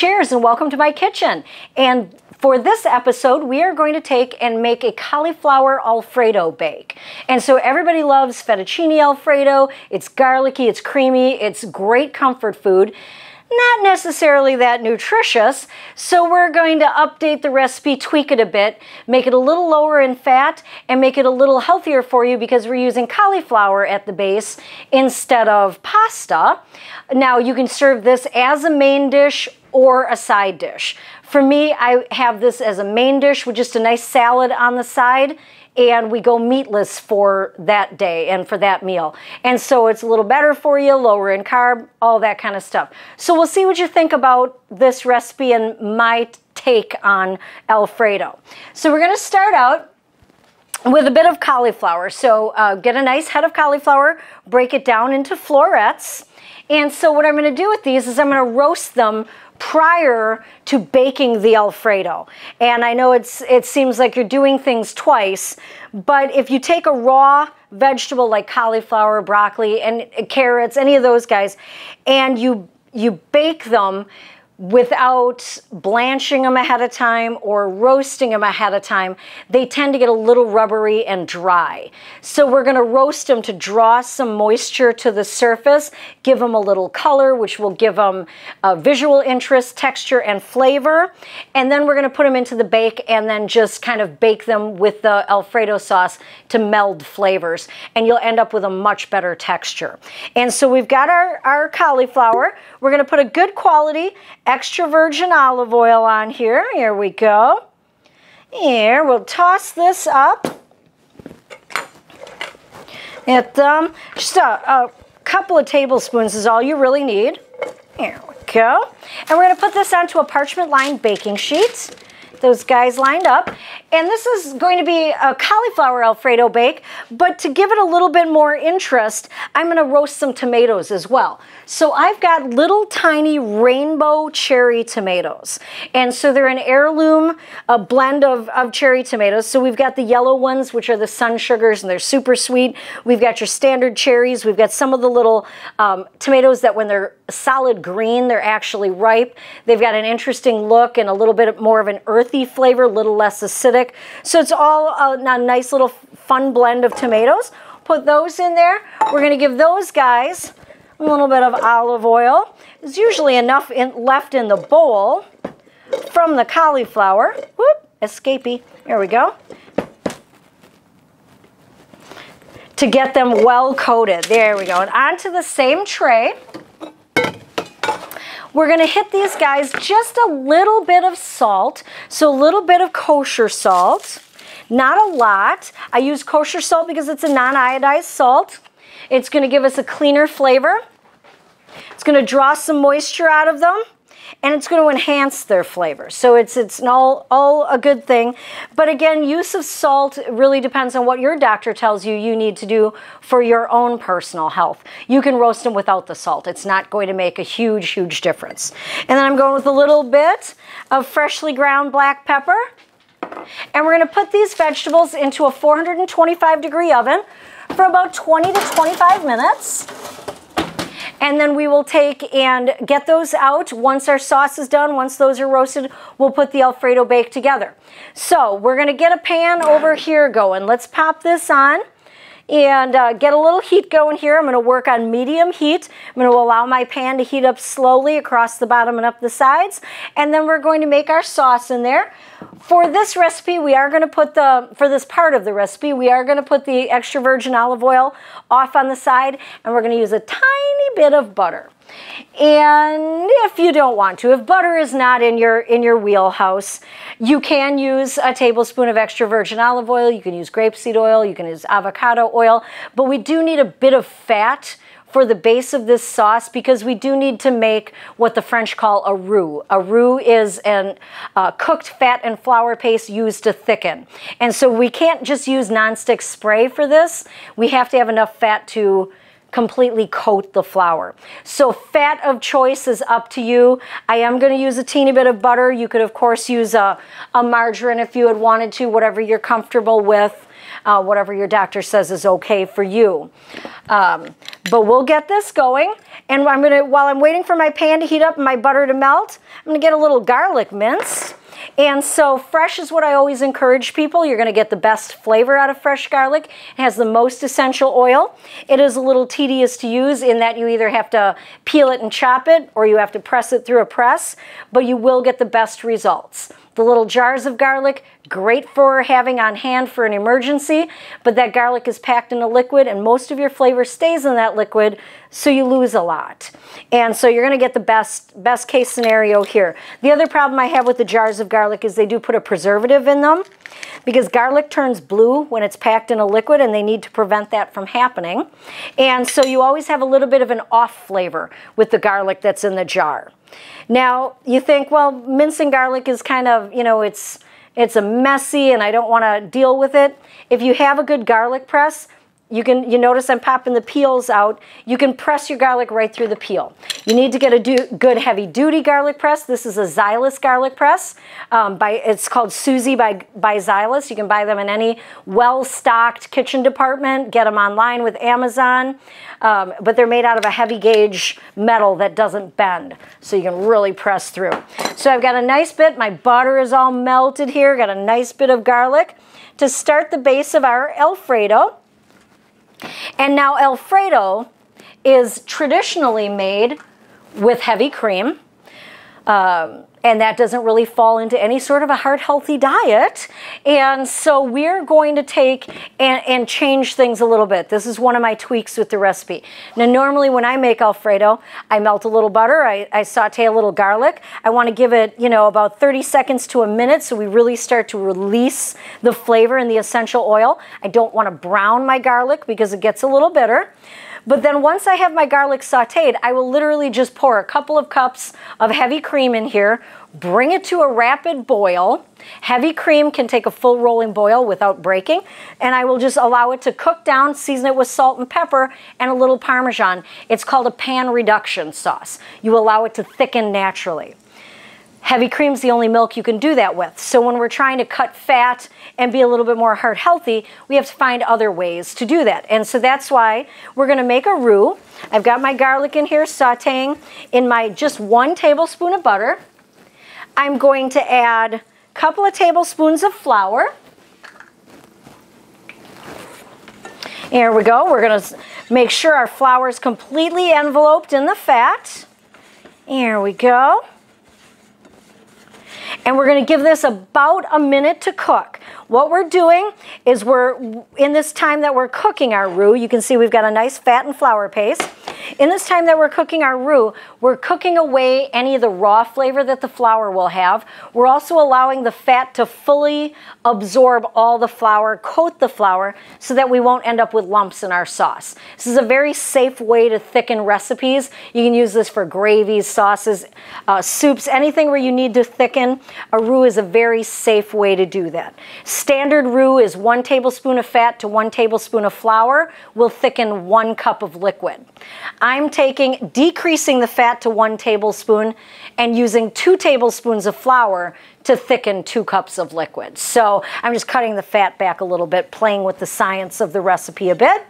Cheers and welcome to my kitchen. And for this episode, we are going to take and make a cauliflower Alfredo bake. And so everybody loves fettuccine Alfredo. It's garlicky, it's creamy, it's great comfort food not necessarily that nutritious. So we're going to update the recipe, tweak it a bit, make it a little lower in fat, and make it a little healthier for you because we're using cauliflower at the base instead of pasta. Now you can serve this as a main dish or a side dish. For me, I have this as a main dish with just a nice salad on the side and we go meatless for that day and for that meal. And so it's a little better for you, lower in carb, all that kind of stuff. So we'll see what you think about this recipe and my take on Alfredo. So we're going to start out with a bit of cauliflower. So uh, get a nice head of cauliflower, break it down into florets. And so what I'm going to do with these is I'm going to roast them prior to baking the Alfredo. And I know it's it seems like you're doing things twice, but if you take a raw vegetable like cauliflower, broccoli, and carrots, any of those guys, and you you bake them without blanching them ahead of time or roasting them ahead of time, they tend to get a little rubbery and dry. So we're going to roast them to draw some moisture to the surface, give them a little color, which will give them a visual interest, texture, and flavor. And then we're going to put them into the bake and then just kind of bake them with the Alfredo sauce to meld flavors. And you'll end up with a much better texture. And so we've got our, our cauliflower. We're going to put a good quality extra virgin olive oil on here. Here we go. Here, we'll toss this up. It, um, just a, a couple of tablespoons is all you really need. Here we go. And we're going to put this onto a parchment lined baking sheet those guys lined up. And this is going to be a cauliflower Alfredo bake, but to give it a little bit more interest, I'm gonna roast some tomatoes as well. So I've got little tiny rainbow cherry tomatoes. And so they're an heirloom, a blend of, of cherry tomatoes. So we've got the yellow ones, which are the sun sugars, and they're super sweet. We've got your standard cherries. We've got some of the little um, tomatoes that when they're solid green, they're actually ripe. They've got an interesting look and a little bit more of an earthy flavor, a little less acidic. So it's all a, a nice little fun blend of tomatoes. Put those in there. We're going to give those guys a little bit of olive oil. There's usually enough in, left in the bowl from the cauliflower. Whoop, escapee. Here we go. To get them well coated. There we go. And onto the same tray. We're to hit these guys just a little bit of salt, so a little bit of kosher salt. Not a lot. I use kosher salt because it's a non-iodized salt. It's to give us a cleaner flavor. It's to draw some moisture out of them and it's going to enhance their flavor. So it's it's all all a good thing. But again, use of salt really depends on what your doctor tells you you need to do for your own personal health. You can roast them without the salt. It's not going to make a huge huge difference. And then I'm going with a little bit of freshly ground black pepper. And we're going to put these vegetables into a 425 degree oven for about 20 to 25 minutes and then we will take and get those out. Once our sauce is done, once those are roasted, we'll put the Alfredo bake together. So we're gonna get a pan over here going. Let's pop this on and uh, get a little heat going here. I'm going to work on medium heat. I'm going to allow my pan to heat up slowly across the bottom and up the sides. And then we're going to make our sauce in there. For this recipe, we are going to put the, for this part of the recipe, we are going to put the extra virgin olive oil off on the side and we're going to use a tiny bit of butter. And if you don't want to, if butter is not in your in your wheelhouse, you can use a tablespoon of extra virgin olive oil, you can use grapeseed oil, you can use avocado oil, but we do need a bit of fat for the base of this sauce because we do need to make what the French call a roux. A roux is a uh, cooked fat and flour paste used to thicken. And so we can't just use nonstick spray for this. We have to have enough fat to completely coat the flour. So fat of choice is up to you. I am going to use a teeny bit of butter. You could of course use a, a margarine if you had wanted to, whatever you're comfortable with. Uh, whatever your doctor says is okay for you. Um, but we'll get this going. And I'm gonna, while I'm waiting for my pan to heat up and my butter to melt, I'm gonna get a little garlic mince. And so fresh is what I always encourage people. You're gonna get the best flavor out of fresh garlic. It has the most essential oil. It is a little tedious to use in that you either have to peel it and chop it or you have to press it through a press, but you will get the best results. The little jars of garlic, great for having on hand for an emergency, but that garlic is packed in a liquid and most of your flavor stays in that liquid, so you lose a lot. And so you're gonna get the best, best case scenario here. The other problem I have with the jars of garlic is they do put a preservative in them because garlic turns blue when it's packed in a liquid and they need to prevent that from happening. And so you always have a little bit of an off flavor with the garlic that's in the jar. Now, you think, well, mincing garlic is kind of, you know, it's it's a messy and I don't want to deal with it. If you have a good garlic press, you can you notice I'm popping the peels out. You can press your garlic right through the peel. You need to get a do, good heavy duty garlic press. This is a Zyliss garlic press. Um, by it's called Susi by by Zyliss. You can buy them in any well-stocked kitchen department. Get them online with Amazon. Um, but they're made out of a heavy gauge metal that doesn't bend, so you can really press through. So I've got a nice bit. My butter is all melted here. Got a nice bit of garlic to start the base of our Alfredo. And now Alfredo is traditionally made with heavy cream. Um, and that doesn't really fall into any sort of a heart healthy diet. And so we're going to take and, and, change things a little bit. This is one of my tweaks with the recipe. Now, normally when I make Alfredo, I melt a little butter, I, I saute a little garlic. I want to give it, you know, about 30 seconds to a minute so we really start to release the flavor and the essential oil. I don't want to brown my garlic because it gets a little bitter. But then once I have my garlic sauteed, I will literally just pour a couple of cups of heavy cream in here, bring it to a rapid boil. Heavy cream can take a full rolling boil without breaking, and I will just allow it to cook down, season it with salt and pepper and a little Parmesan. It's called a pan reduction sauce. You allow it to thicken naturally. Heavy cream is the only milk you can do that with. So when we're trying to cut fat and be a little bit more heart healthy, we have to find other ways to do that. And so that's why we're gonna make a roux. I've got my garlic in here sauteing in my just one tablespoon of butter. I'm going to add a couple of tablespoons of flour. Here we go. We're gonna make sure our flour is completely enveloped in the fat. Here we go. And we're gonna give this about a minute to cook. What we're doing is we're, in this time that we're cooking our roux, you can see we've got a nice fat and flour paste. In this time that we're cooking our roux, we're cooking away any of the raw flavor that the flour will have. We're also allowing the fat to fully absorb all the flour, coat the flour, so that we won't end up with lumps in our sauce. This is a very safe way to thicken recipes. You can use this for gravies, sauces, uh, soups, anything where you need to thicken. A roux is a very safe way to do that. Standard roux is one tablespoon of fat to one tablespoon of flour will thicken one cup of liquid. I'm taking, decreasing the fat to one tablespoon and using two tablespoons of flour to thicken two cups of liquid. So I'm just cutting the fat back a little bit, playing with the science of the recipe a bit.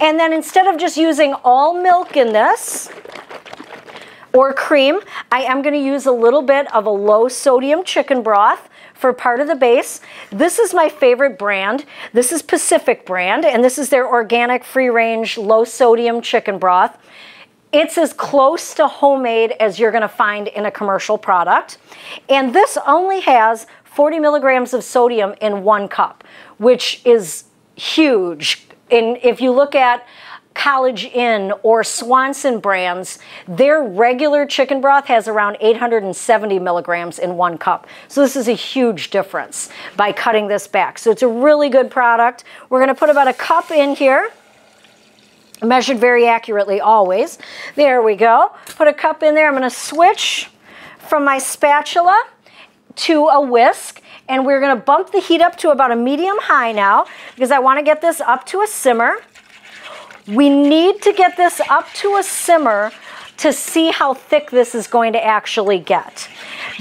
And then instead of just using all milk in this, or cream, I am gonna use a little bit of a low sodium chicken broth for part of the base. This is my favorite brand. This is Pacific brand, and this is their organic, free-range, low-sodium chicken broth. It's as close to homemade as you're gonna find in a commercial product. And this only has 40 milligrams of sodium in one cup, which is huge. And if you look at College Inn or Swanson brands, their regular chicken broth has around 870 milligrams in one cup. So this is a huge difference by cutting this back. So it's a really good product. We're gonna put about a cup in here measured very accurately always. There we go. Put a cup in there. I'm going to switch from my spatula to a whisk and we're going to bump the heat up to about a medium high now because I want to get this up to a simmer. We need to get this up to a simmer to see how thick this is going to actually get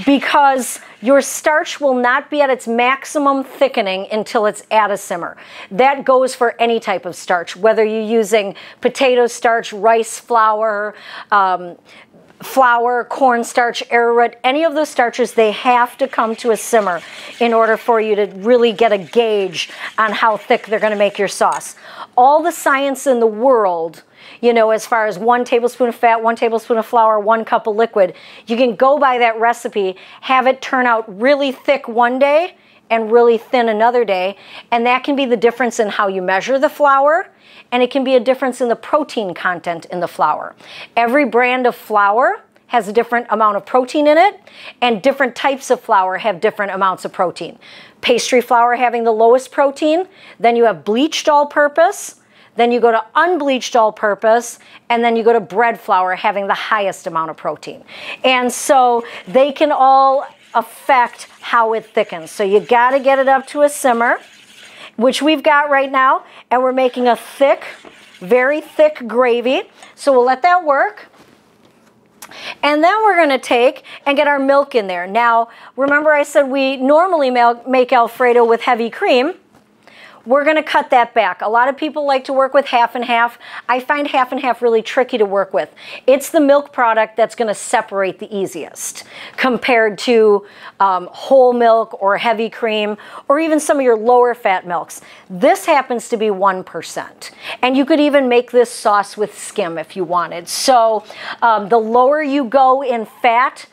because your starch will not be at its maximum thickening until it's at a simmer. That goes for any type of starch, whether you're using potato starch, rice flour, um, flour, cornstarch, arrowroot, any of those starches, they have to come to a simmer in order for you to really get a gauge on how thick they're going to make your sauce. All the science in the world you know, as far as one tablespoon of fat, one tablespoon of flour, one cup of liquid. You can go by that recipe, have it turn out really thick one day and really thin another day. And that can be the difference in how you measure the flour, and it can be a difference in the protein content in the flour. Every brand of flour has a different amount of protein in it, and different types of flour have different amounts of protein. Pastry flour having the lowest protein, then you have bleached all purpose then you go to unbleached all purpose, and then you go to bread flour having the highest amount of protein. And so they can all affect how it thickens. So you got to get it up to a simmer, which we've got right now, and we're making a thick, very thick gravy. So we'll let that work. And then we're going to take and get our milk in there. Now, remember I said we normally make Alfredo with heavy cream we're going to cut that back. A lot of people like to work with half and half. I find half and half really tricky to work with. It's the milk product that's going to separate the easiest compared to um, whole milk or heavy cream or even some of your lower fat milks. This happens to be 1%. And you could even make this sauce with skim if you wanted. So um, the lower you go in fat,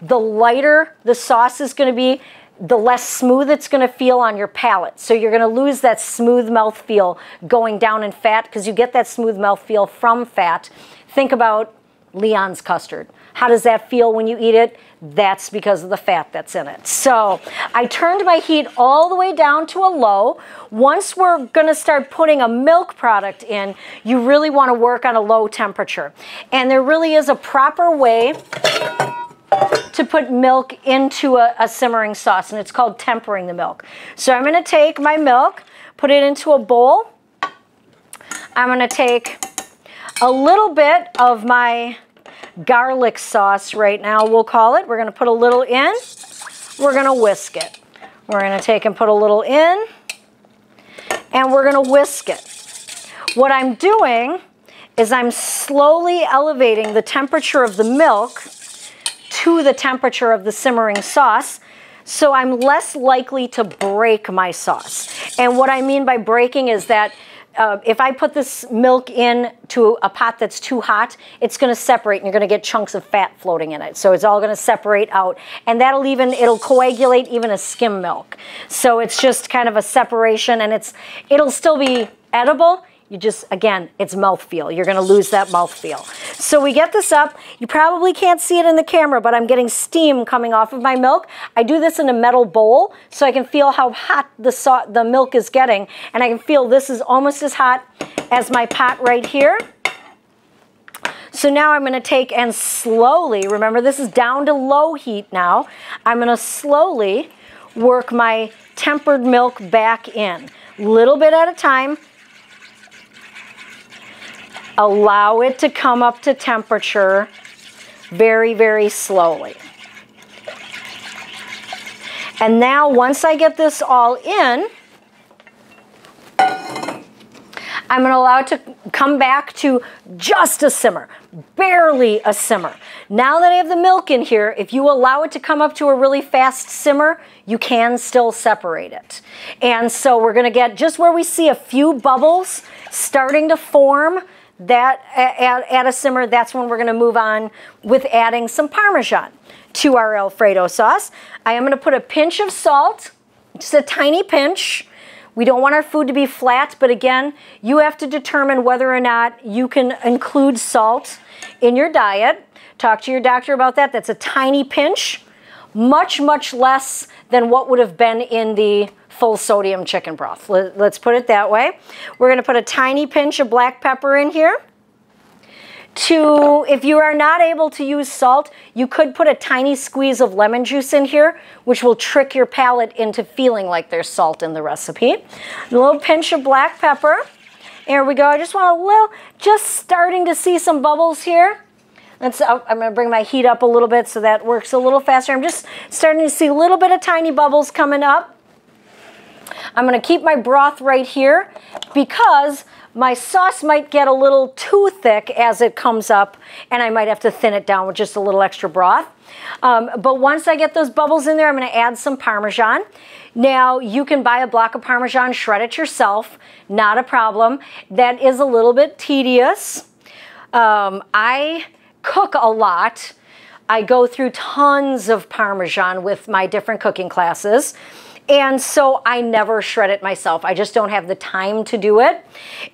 the lighter the sauce is going to be the less smooth it's going to feel on your palate. So you're going to lose that smooth mouth feel going down in fat because you get that smooth mouth feel from fat. Think about Leon's custard. How does that feel when you eat it? That's because of the fat that's in it. So I turned my heat all the way down to a low. Once we're going to start putting a milk product in, you really want to work on a low temperature. And there really is a proper way to put milk into a, a simmering sauce, and it's called tempering the milk. So I'm going to take my milk, put it into a bowl. I'm going to take a little bit of my garlic sauce right now, we'll call it. We're going to put a little in. We're going to whisk it. We're going to take and put a little in, and we're going to whisk it. What I'm doing is I'm slowly elevating the temperature of the milk to the temperature of the simmering sauce. So I'm less likely to break my sauce. And what I mean by breaking is that uh, if I put this milk in to a pot that's too hot, it's going to separate and you're going to get chunks of fat floating in it. So it's all going to separate out. And that'll even, it'll coagulate even a skim milk. So it's just kind of a separation and it's, it'll still be edible you just, again, it's mouthfeel. You're going to lose that mouthfeel. So we get this up. You probably can't see it in the camera, but I'm getting steam coming off of my milk. I do this in a metal bowl so I can feel how hot the, so the milk is getting. And I can feel this is almost as hot as my pot right here. So now I'm going to take and slowly, remember this is down to low heat now, I'm going to slowly work my tempered milk back in. Little bit at a time, Allow it to come up to temperature very, very slowly. And now once I get this all in, I'm going to allow it to come back to just a simmer, barely a simmer. Now that I have the milk in here, if you allow it to come up to a really fast simmer, you can still separate it. And so we're going to get just where we see a few bubbles starting to form, that at, at a simmer, that's when we're going to move on with adding some Parmesan to our Alfredo sauce. I am going to put a pinch of salt, just a tiny pinch. We don't want our food to be flat, but again, you have to determine whether or not you can include salt in your diet. Talk to your doctor about that. That's a tiny pinch, much, much less than what would have been in the full sodium chicken broth. Let's put it that way. We're going to put a tiny pinch of black pepper in here. To, if you are not able to use salt, you could put a tiny squeeze of lemon juice in here, which will trick your palate into feeling like there's salt in the recipe. A little pinch of black pepper. There we go. I just want a little, just starting to see some bubbles here. Let's, oh, I'm gonna bring my heat up a little bit so that works a little faster. I'm just starting to see a little bit of tiny bubbles coming up. I'm gonna keep my broth right here because my sauce might get a little too thick as it comes up and I might have to thin it down with just a little extra broth. Um, but once I get those bubbles in there, I'm gonna add some Parmesan. Now, you can buy a block of Parmesan, shred it yourself, not a problem. That is a little bit tedious. Um, I cook a lot. I go through tons of Parmesan with my different cooking classes. And so I never shred it myself. I just don't have the time to do it.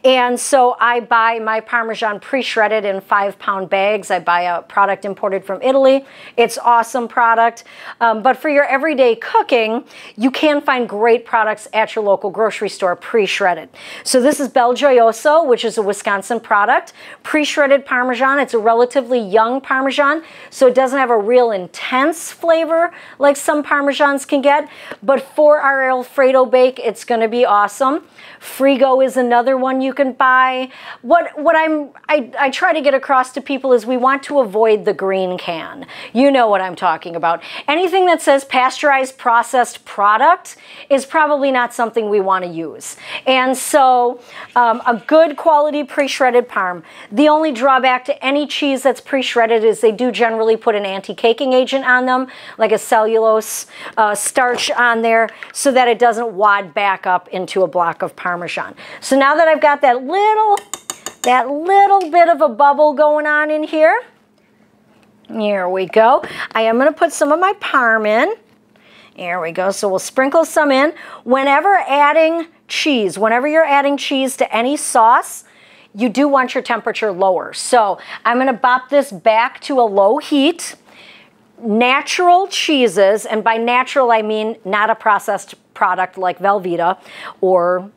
And so I buy my Parmesan pre-shredded in five pound bags. I buy a product imported from Italy. It's awesome product. Um, but for your everyday cooking, you can find great products at your local grocery store pre-shredded. So this is BelGioioso, which is a Wisconsin product. Pre-shredded Parmesan. It's a relatively young Parmesan, so it doesn't have a real intense flavor like some Parmesans can get. But for our Alfredo bake. It's going to be awesome. Frigo is another one you can buy. What what I'm I, I try to get across to people is we want to avoid the green can. You know what I'm talking about. Anything that says pasteurized processed product is probably not something we want to use. And so um, a good quality pre-shredded parm. The only drawback to any cheese that's pre-shredded is they do generally put an anti-caking agent on them, like a cellulose uh, starch on there so that it doesn't wad back up into a block of Parmesan. So now that I've got that little, that little bit of a bubble going on in here, here we go. I am going to put some of my parm in. There we go. So we'll sprinkle some in. Whenever adding cheese, whenever you're adding cheese to any sauce, you do want your temperature lower. So I'm going to bop this back to a low heat natural cheeses, and by natural I mean not a processed product like Velveeta or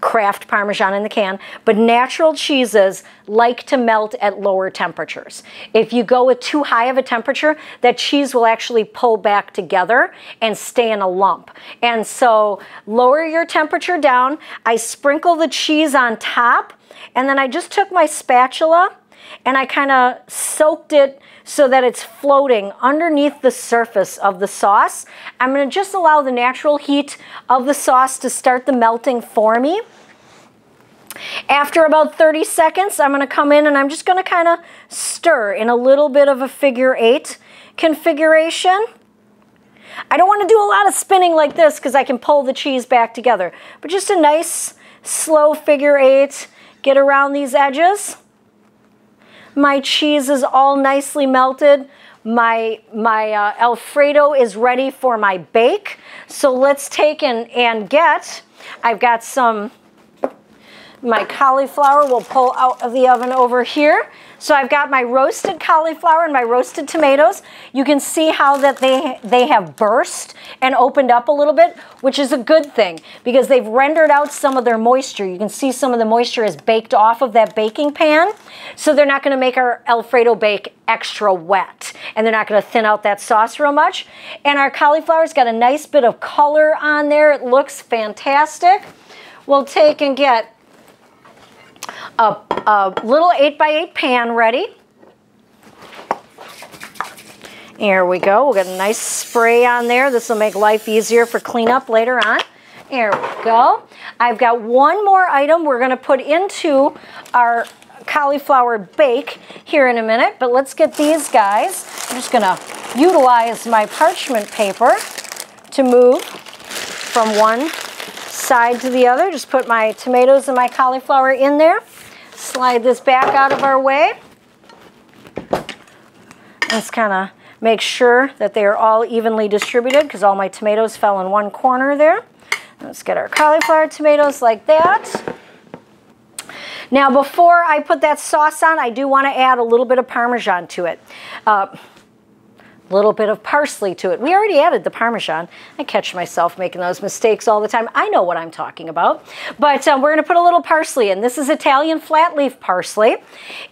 Kraft Parmesan in the can, but natural cheeses like to melt at lower temperatures. If you go with too high of a temperature, that cheese will actually pull back together and stay in a lump. And so lower your temperature down. I sprinkle the cheese on top, and then I just took my spatula and I kind of soaked it so that it's floating underneath the surface of the sauce. I'm going to just allow the natural heat of the sauce to start the melting for me. After about 30 seconds, I'm going to come in and I'm just going to kind of stir in a little bit of a figure eight configuration. I don't want to do a lot of spinning like this because I can pull the cheese back together, but just a nice slow figure eight, get around these edges. My cheese is all nicely melted. My, my uh, Alfredo is ready for my bake. So let's take and, and get, I've got some, my cauliflower will pull out of the oven over here. So I've got my roasted cauliflower and my roasted tomatoes. You can see how that they, they have burst and opened up a little bit, which is a good thing because they've rendered out some of their moisture. You can see some of the moisture is baked off of that baking pan. So they're not gonna make our Alfredo bake extra wet and they're not gonna thin out that sauce real much. And our cauliflower's got a nice bit of color on there. It looks fantastic. We'll take and get a, a little 8x8 pan ready. Here we go. We'll get a nice spray on there. This will make life easier for cleanup later on. Here we go. I've got one more item we're going to put into our cauliflower bake here in a minute, but let's get these guys. I'm just going to utilize my parchment paper to move from one side to the other. Just put my tomatoes and my cauliflower in there. Slide this back out of our way. Let's kind of make sure that they are all evenly distributed because all my tomatoes fell in one corner there. Let's get our cauliflower tomatoes like that. Now before I put that sauce on, I do want to add a little bit of Parmesan to it. Uh, little bit of parsley to it. We already added the Parmesan. I catch myself making those mistakes all the time. I know what I'm talking about. But um, we're going to put a little parsley in. This is Italian flat leaf parsley.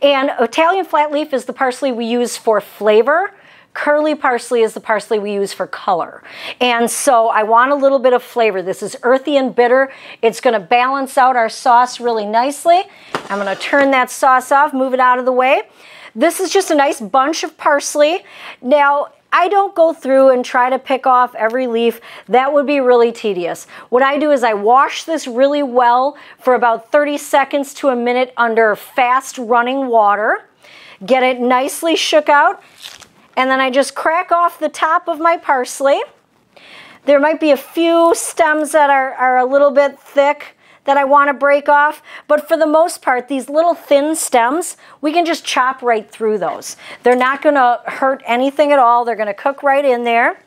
And Italian flat leaf is the parsley we use for flavor. Curly parsley is the parsley we use for color. And so I want a little bit of flavor. This is earthy and bitter. It's going to balance out our sauce really nicely. I'm going to turn that sauce off, move it out of the way. This is just a nice bunch of parsley. Now, I don't go through and try to pick off every leaf. That would be really tedious. What I do is I wash this really well for about 30 seconds to a minute under fast running water. Get it nicely shook out. And then I just crack off the top of my parsley. There might be a few stems that are, are a little bit thick that I want to break off. But for the most part, these little thin stems, we can just chop right through those. They're not going to hurt anything at all. They're going to cook right in there.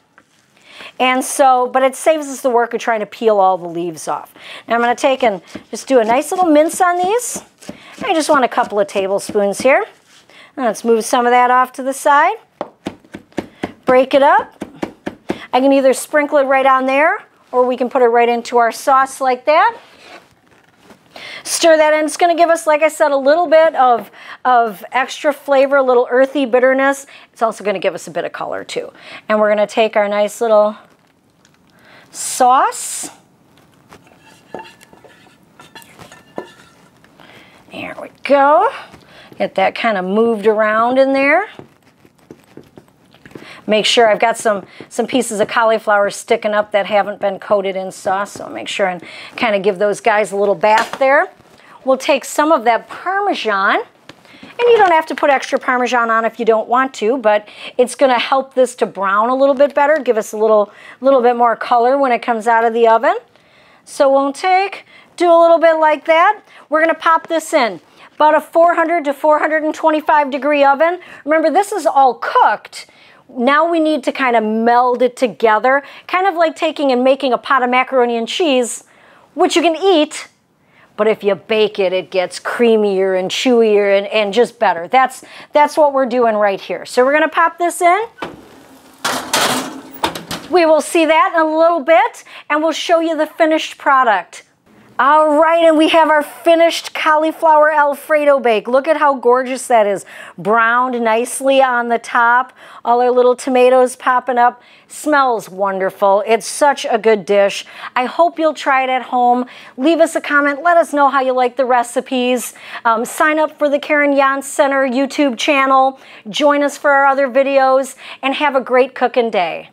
And so, but it saves us the work of trying to peel all the leaves off. Now I'm going to take and just do a nice little mince on these. I just want a couple of tablespoons here. Let's move some of that off to the side. Break it up. I can either sprinkle it right on there or we can put it right into our sauce like that. Stir that in. It's going to give us, like I said, a little bit of, of extra flavor, a little earthy bitterness. It's also going to give us a bit of color too. And we're going to take our nice little sauce. There we go. Get that kind of moved around in there. Make sure I've got some, some pieces of cauliflower sticking up that haven't been coated in sauce, so make sure and kind of give those guys a little bath there. We'll take some of that Parmesan, and you don't have to put extra Parmesan on if you don't want to, but it's gonna help this to brown a little bit better, give us a little, little bit more color when it comes out of the oven. So we'll take, do a little bit like that. We're gonna pop this in about a 400 to 425 degree oven. Remember, this is all cooked. Now we need to kind of meld it together, kind of like taking and making a pot of macaroni and cheese, which you can eat, but if you bake it, it gets creamier and chewier and, and just better. That's, that's what we're doing right here. So we're gonna pop this in. We will see that in a little bit and we'll show you the finished product. All right, and we have our finished cauliflower Alfredo bake. Look at how gorgeous that is. Browned nicely on the top. All our little tomatoes popping up. Smells wonderful. It's such a good dish. I hope you'll try it at home. Leave us a comment. Let us know how you like the recipes. Um, sign up for the Karen Yontz Center YouTube channel. Join us for our other videos and have a great cooking day.